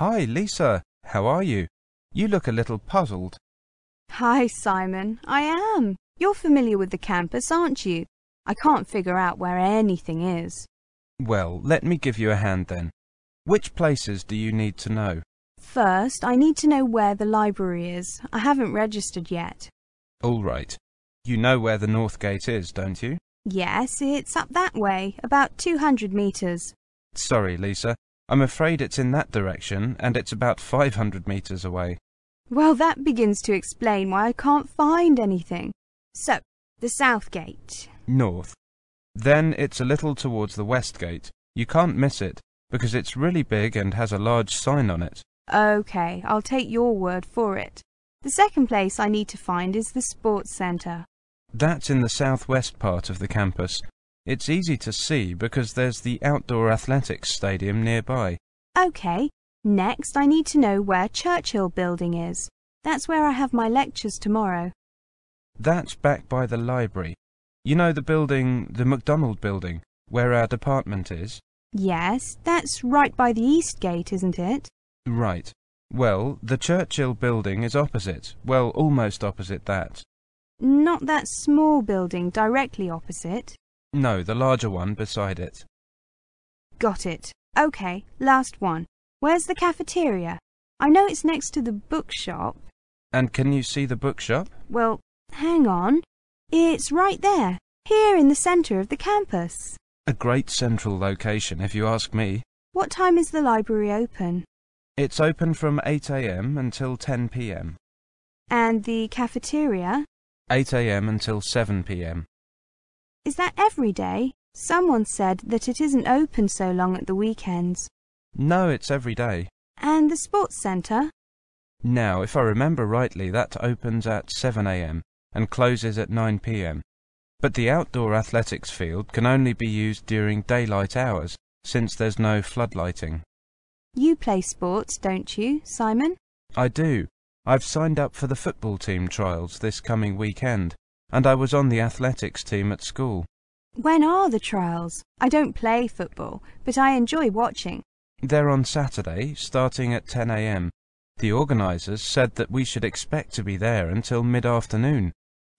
Hi, Lisa. How are you? You look a little puzzled. Hi, Simon. I am. You're familiar with the campus, aren't you? I can't figure out where anything is. Well, let me give you a hand then. Which places do you need to know? First, I need to know where the library is. I haven't registered yet. All right. You know where the North Gate is, don't you? Yes, it's up that way, about 200 metres. Sorry, Lisa. I'm afraid it's in that direction, and it's about 500 metres away. Well, that begins to explain why I can't find anything. So, the South Gate. North. Then it's a little towards the West Gate. You can't miss it, because it's really big and has a large sign on it. OK, I'll take your word for it. The second place I need to find is the Sports Centre. That's in the southwest part of the campus. It's easy to see because there's the outdoor athletics stadium nearby. OK, next I need to know where Churchill Building is. That's where I have my lectures tomorrow. That's back by the library. You know the building, the MacDonald building, where our department is? Yes, that's right by the East Gate, isn't it? Right. Well, the Churchill building is opposite. Well, almost opposite that. Not that small building directly opposite. No, the larger one beside it. Got it. OK, last one. Where's the cafeteria? I know it's next to the bookshop. And can you see the bookshop? Well, hang on. It's right there, here in the centre of the campus. A great central location, if you ask me. What time is the library open? It's open from 8am until 10pm. And the cafeteria? 8am until 7pm. Is that every day? Someone said that it isn't open so long at the weekends. No, it's every day. And the sports centre? Now, if I remember rightly, that opens at 7am and closes at 9pm. But the outdoor athletics field can only be used during daylight hours, since there's no floodlighting. You play sports, don't you, Simon? I do. I've signed up for the football team trials this coming weekend, and I was on the athletics team at school. When are the trials? I don't play football, but I enjoy watching. They're on Saturday, starting at 10am. The organisers said that we should expect to be there until mid-afternoon,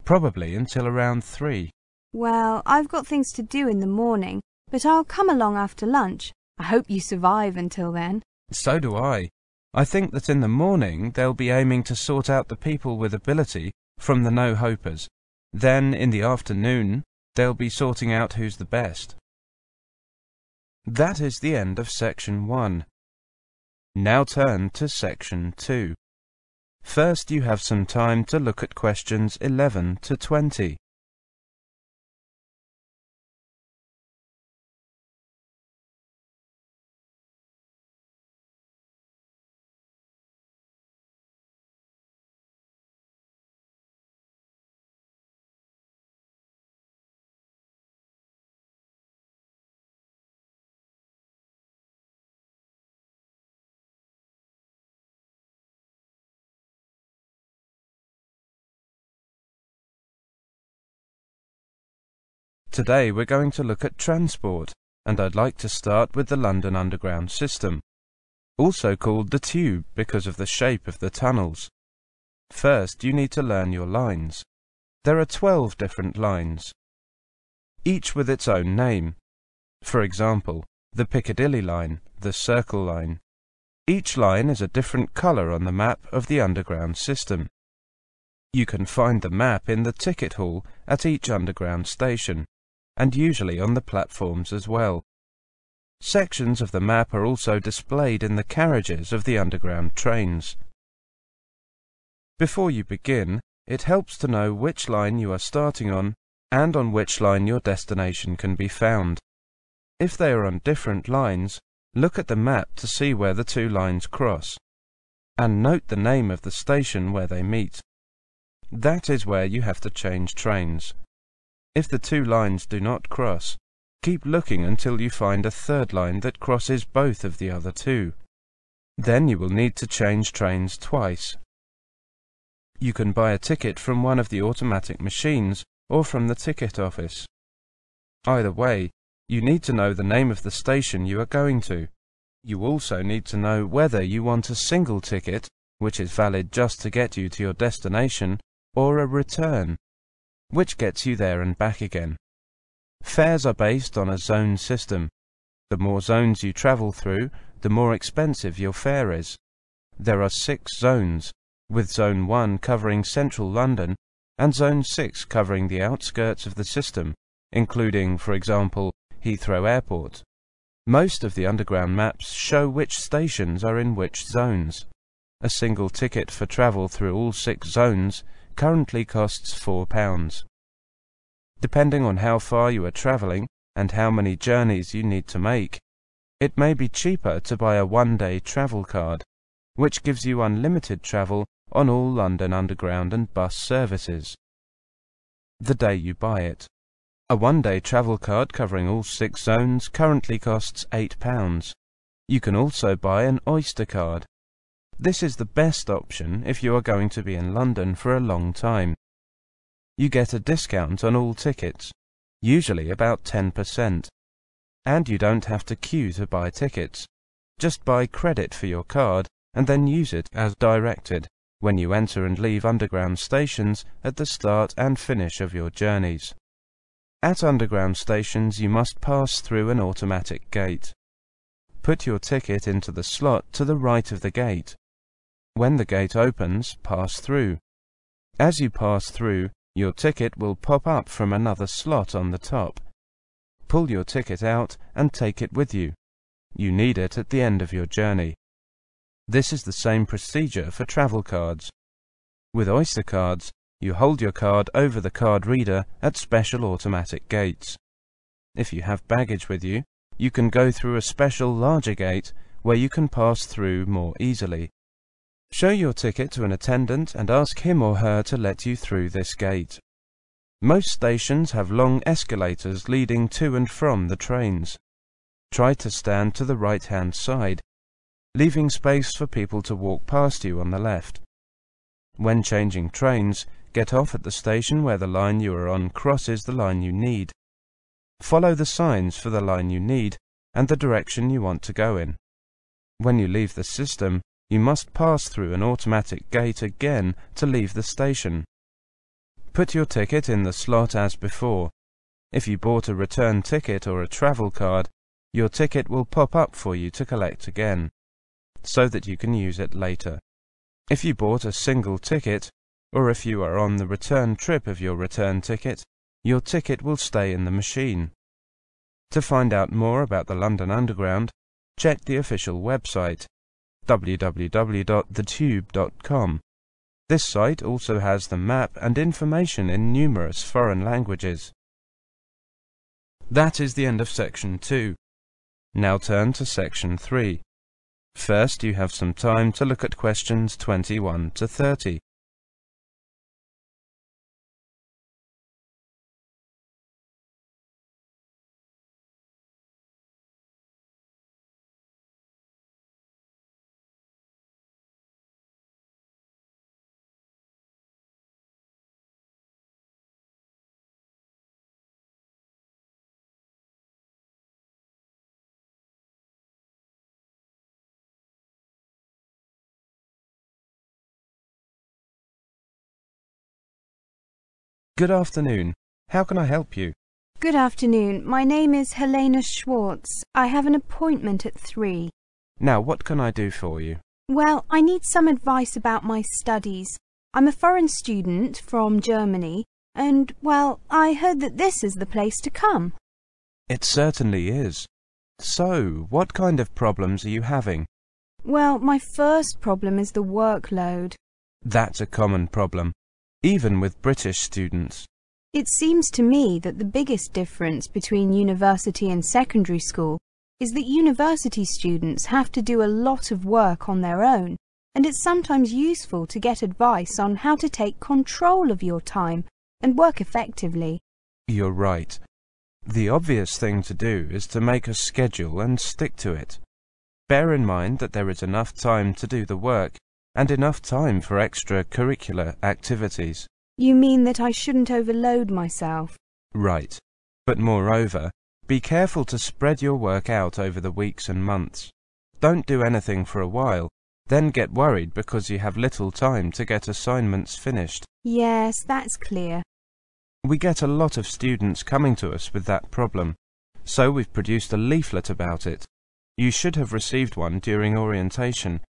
probably until around 3. Well, I've got things to do in the morning, but I'll come along after lunch. I hope you survive until then. So do I. I think that in the morning they'll be aiming to sort out the people with ability from the no-hopers. Then, in the afternoon, they'll be sorting out who's the best. That is the end of section 1. Now turn to section 2. First you have some time to look at questions 11 to 20. Today we're going to look at transport, and I'd like to start with the London Underground system, also called the Tube because of the shape of the tunnels. First, you need to learn your lines. There are 12 different lines, each with its own name. For example, the Piccadilly line, the Circle line. Each line is a different colour on the map of the underground system. You can find the map in the ticket hall at each underground station and usually on the platforms as well. Sections of the map are also displayed in the carriages of the underground trains. Before you begin, it helps to know which line you are starting on and on which line your destination can be found. If they are on different lines, look at the map to see where the two lines cross, and note the name of the station where they meet. That is where you have to change trains. If the two lines do not cross, keep looking until you find a third line that crosses both of the other two. Then you will need to change trains twice. You can buy a ticket from one of the automatic machines or from the ticket office. Either way, you need to know the name of the station you are going to. You also need to know whether you want a single ticket, which is valid just to get you to your destination, or a return, which gets you there and back again. Fares are based on a zone system. The more zones you travel through, the more expensive your fare is. There are six zones, with Zone 1 covering central London and Zone 6 covering the outskirts of the system, including, for example, Heathrow Airport. Most of the underground maps show which stations are in which zones. A single ticket for travel through all six zones currently costs £4. Depending on how far you are travelling and how many journeys you need to make, it may be cheaper to buy a one-day travel card, which gives you unlimited travel on all London Underground and bus services. The day you buy it. A one-day travel card covering all six zones currently costs £8. You can also buy an Oyster card, this is the best option if you are going to be in London for a long time. You get a discount on all tickets, usually about 10%. And you don't have to queue to buy tickets. Just buy credit for your card and then use it as directed when you enter and leave underground stations at the start and finish of your journeys. At underground stations you must pass through an automatic gate. Put your ticket into the slot to the right of the gate when the gate opens, pass through. As you pass through, your ticket will pop up from another slot on the top. Pull your ticket out and take it with you. You need it at the end of your journey. This is the same procedure for travel cards. With Oyster cards, you hold your card over the card reader at special automatic gates. If you have baggage with you, you can go through a special larger gate where you can pass through more easily. Show your ticket to an attendant and ask him or her to let you through this gate. Most stations have long escalators leading to and from the trains. Try to stand to the right-hand side, leaving space for people to walk past you on the left. When changing trains, get off at the station where the line you are on crosses the line you need. Follow the signs for the line you need and the direction you want to go in. When you leave the system, you must pass through an automatic gate again to leave the station. Put your ticket in the slot as before. If you bought a return ticket or a travel card, your ticket will pop up for you to collect again, so that you can use it later. If you bought a single ticket, or if you are on the return trip of your return ticket, your ticket will stay in the machine. To find out more about the London Underground, check the official website www.thetube.com. This site also has the map and information in numerous foreign languages. That is the end of section 2. Now turn to section 3. First you have some time to look at questions 21 to 30. Good afternoon. How can I help you? Good afternoon. My name is Helena Schwartz. I have an appointment at three. Now, what can I do for you? Well, I need some advice about my studies. I'm a foreign student from Germany, and, well, I heard that this is the place to come. It certainly is. So, what kind of problems are you having? Well, my first problem is the workload. That's a common problem even with British students. It seems to me that the biggest difference between university and secondary school is that university students have to do a lot of work on their own, and it's sometimes useful to get advice on how to take control of your time and work effectively. You're right. The obvious thing to do is to make a schedule and stick to it. Bear in mind that there is enough time to do the work and enough time for extracurricular activities. You mean that I shouldn't overload myself? Right. But moreover, be careful to spread your work out over the weeks and months. Don't do anything for a while, then get worried because you have little time to get assignments finished. Yes, that's clear. We get a lot of students coming to us with that problem, so we've produced a leaflet about it. You should have received one during orientation,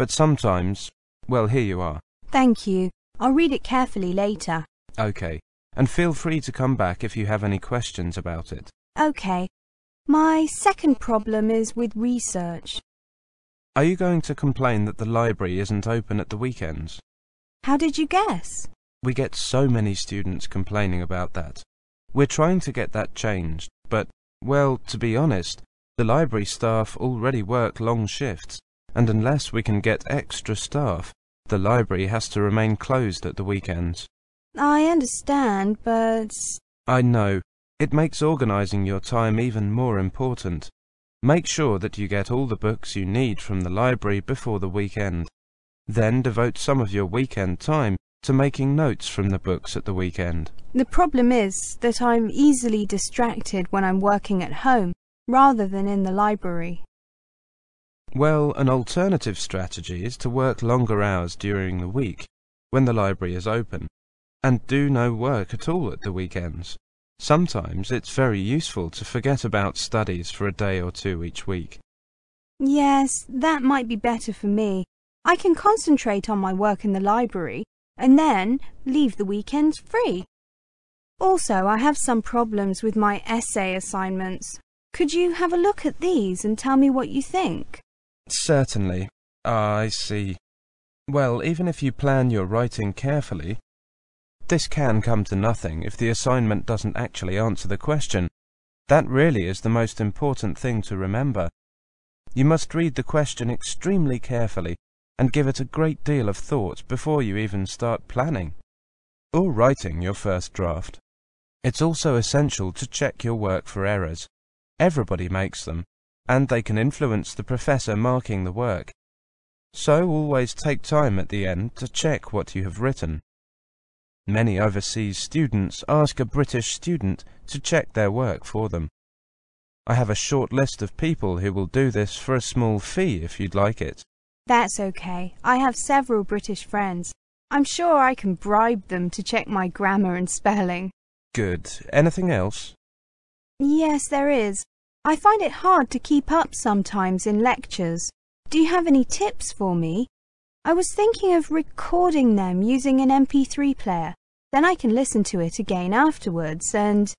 but sometimes, well, here you are. Thank you. I'll read it carefully later. Okay, and feel free to come back if you have any questions about it. Okay. My second problem is with research. Are you going to complain that the library isn't open at the weekends? How did you guess? We get so many students complaining about that. We're trying to get that changed, but, well, to be honest, the library staff already work long shifts, and unless we can get extra staff, the library has to remain closed at the weekends. I understand, but... I know. It makes organising your time even more important. Make sure that you get all the books you need from the library before the weekend. Then devote some of your weekend time to making notes from the books at the weekend. The problem is that I'm easily distracted when I'm working at home rather than in the library. Well, an alternative strategy is to work longer hours during the week, when the library is open, and do no work at all at the weekends. Sometimes it's very useful to forget about studies for a day or two each week. Yes, that might be better for me. I can concentrate on my work in the library and then leave the weekends free. Also, I have some problems with my essay assignments. Could you have a look at these and tell me what you think? Certainly. Ah, I see. Well, even if you plan your writing carefully, this can come to nothing if the assignment doesn't actually answer the question. That really is the most important thing to remember. You must read the question extremely carefully and give it a great deal of thought before you even start planning or writing your first draft. It's also essential to check your work for errors. Everybody makes them, and they can influence the professor marking the work. So always take time at the end to check what you have written. Many overseas students ask a British student to check their work for them. I have a short list of people who will do this for a small fee if you'd like it. That's okay. I have several British friends. I'm sure I can bribe them to check my grammar and spelling. Good. Anything else? Yes, there is. I find it hard to keep up sometimes in lectures. Do you have any tips for me? I was thinking of recording them using an MP3 player. Then I can listen to it again afterwards and...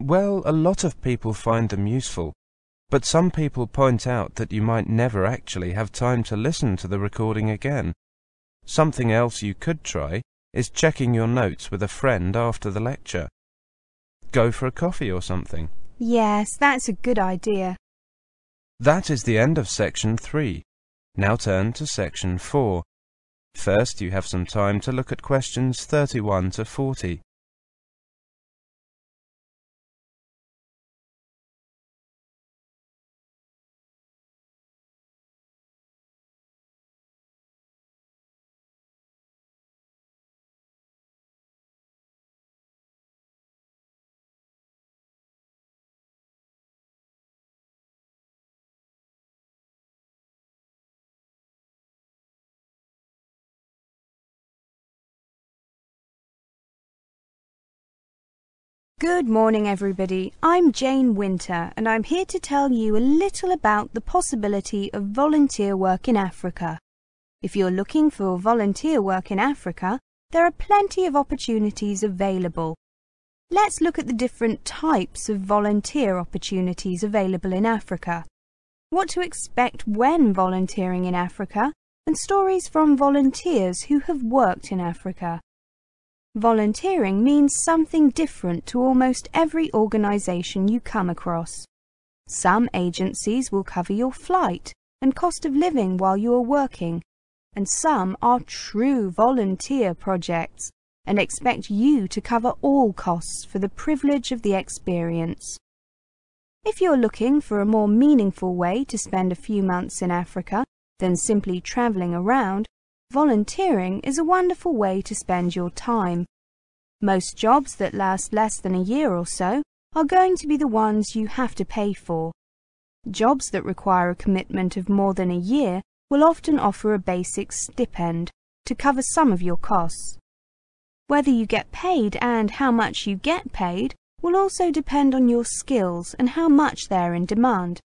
Well, a lot of people find them useful, but some people point out that you might never actually have time to listen to the recording again. Something else you could try is checking your notes with a friend after the lecture. Go for a coffee or something. Yes, that's a good idea. That is the end of section 3. Now turn to section 4. First, you have some time to look at questions 31 to 40. Good morning, everybody. I'm Jane Winter, and I'm here to tell you a little about the possibility of volunteer work in Africa. If you're looking for volunteer work in Africa, there are plenty of opportunities available. Let's look at the different types of volunteer opportunities available in Africa. What to expect when volunteering in Africa, and stories from volunteers who have worked in Africa. Volunteering means something different to almost every organization you come across. Some agencies will cover your flight and cost of living while you are working, and some are true volunteer projects and expect you to cover all costs for the privilege of the experience. If you're looking for a more meaningful way to spend a few months in Africa than simply travelling around, volunteering is a wonderful way to spend your time. Most jobs that last less than a year or so are going to be the ones you have to pay for. Jobs that require a commitment of more than a year will often offer a basic stipend to cover some of your costs. Whether you get paid and how much you get paid will also depend on your skills and how much they're in demand.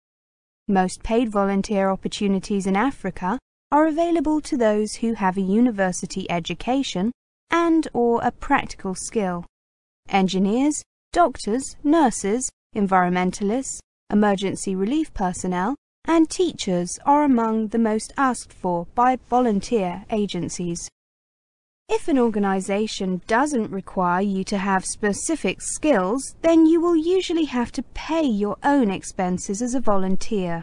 Most paid volunteer opportunities in Africa are available to those who have a university education and or a practical skill. Engineers, doctors, nurses, environmentalists, emergency relief personnel, and teachers are among the most asked for by volunteer agencies. If an organization doesn't require you to have specific skills, then you will usually have to pay your own expenses as a volunteer.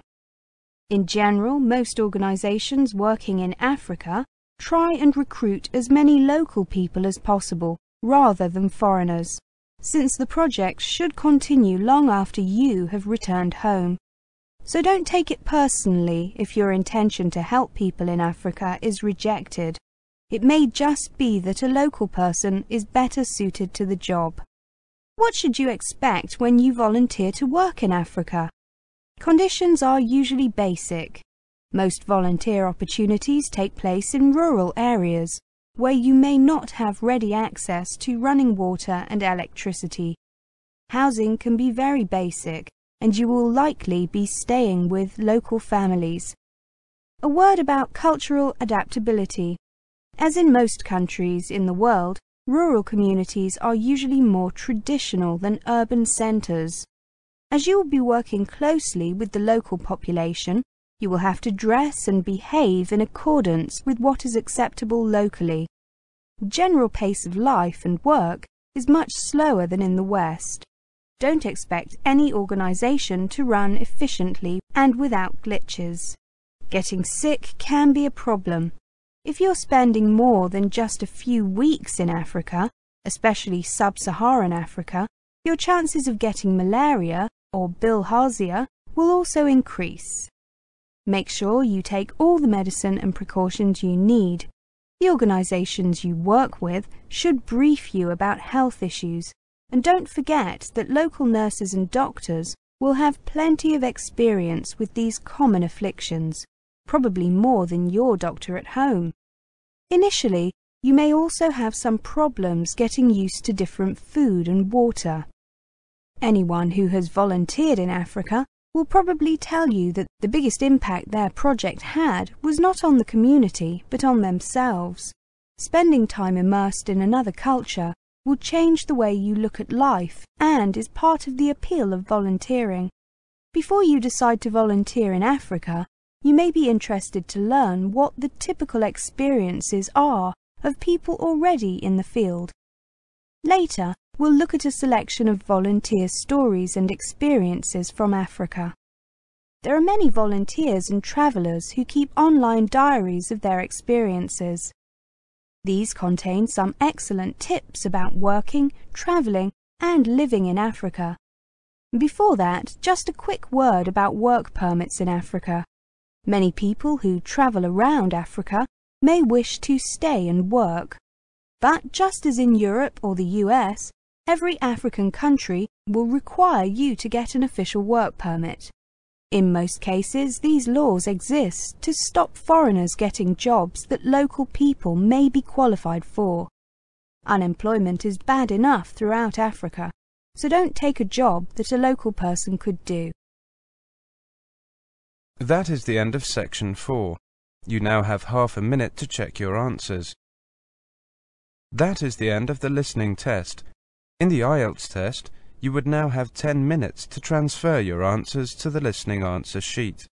In general, most organizations working in Africa try and recruit as many local people as possible rather than foreigners, since the project should continue long after you have returned home. So don't take it personally if your intention to help people in Africa is rejected. It may just be that a local person is better suited to the job. What should you expect when you volunteer to work in Africa? Conditions are usually basic. Most volunteer opportunities take place in rural areas, where you may not have ready access to running water and electricity. Housing can be very basic, and you will likely be staying with local families. A word about cultural adaptability. As in most countries in the world, rural communities are usually more traditional than urban centres. As you will be working closely with the local population, you will have to dress and behave in accordance with what is acceptable locally. General pace of life and work is much slower than in the West. Don't expect any organisation to run efficiently and without glitches. Getting sick can be a problem, if you're spending more than just a few weeks in Africa, especially sub-Saharan Africa, your chances of getting malaria or bilharzia will also increase. Make sure you take all the medicine and precautions you need. The organizations you work with should brief you about health issues, and don't forget that local nurses and doctors will have plenty of experience with these common afflictions probably more than your doctor at home. Initially, you may also have some problems getting used to different food and water. Anyone who has volunteered in Africa will probably tell you that the biggest impact their project had was not on the community but on themselves. Spending time immersed in another culture will change the way you look at life and is part of the appeal of volunteering. Before you decide to volunteer in Africa, you may be interested to learn what the typical experiences are of people already in the field. Later, we'll look at a selection of volunteer stories and experiences from Africa. There are many volunteers and travellers who keep online diaries of their experiences. These contain some excellent tips about working, travelling and living in Africa. Before that, just a quick word about work permits in Africa. Many people who travel around Africa may wish to stay and work. But just as in Europe or the US, every African country will require you to get an official work permit. In most cases, these laws exist to stop foreigners getting jobs that local people may be qualified for. Unemployment is bad enough throughout Africa, so don't take a job that a local person could do. That is the end of section 4. You now have half a minute to check your answers. That is the end of the listening test. In the IELTS test, you would now have 10 minutes to transfer your answers to the listening answer sheet.